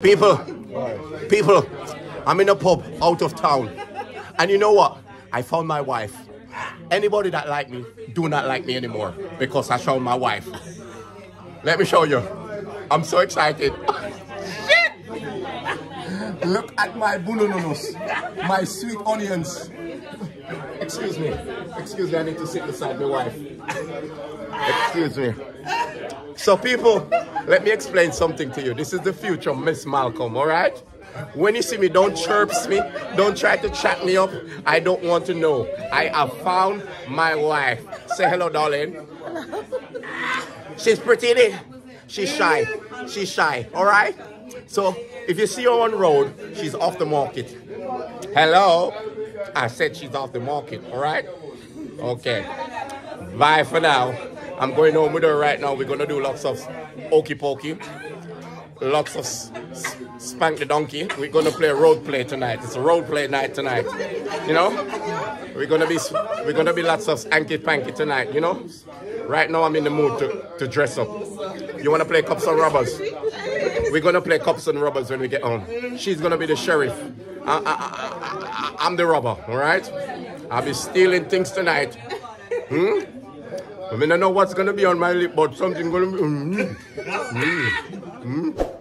People, people, I'm in a pub out of town. And you know what? I found my wife. Anybody that like me, do not like me anymore because I found my wife. Let me show you. I'm so excited. Shit! Look at my bunununos, my sweet onions. Excuse me. Excuse me, I need to sit beside my wife. Excuse me. So people, let me explain something to you. This is the future, Miss Malcolm, all right? When you see me, don't chirps me. Don't try to chat me up. I don't want to know. I have found my wife. Say hello, darling. She's pretty, She's shy. She's shy, all right? So if you see her on road, she's off the market. Hello? I said she's off the market, all right? Okay. Bye for now. I'm going home with her right now. We're going to do lots of okey pokey, lots of spank the donkey. We're going to play road play tonight. It's a road play night tonight. You know? We're going to be we're going to be lots of anky panky tonight, you know? Right now I'm in the mood to, to dress up. You want to play cops and robbers? We're going to play cops and robbers when we get home. She's going to be the sheriff. I, I, I, I'm the robber, all right? I'll be stealing things tonight. Hmm? I mean, I know what's going to be on my lip, but something going to be... Mm, mm, mm.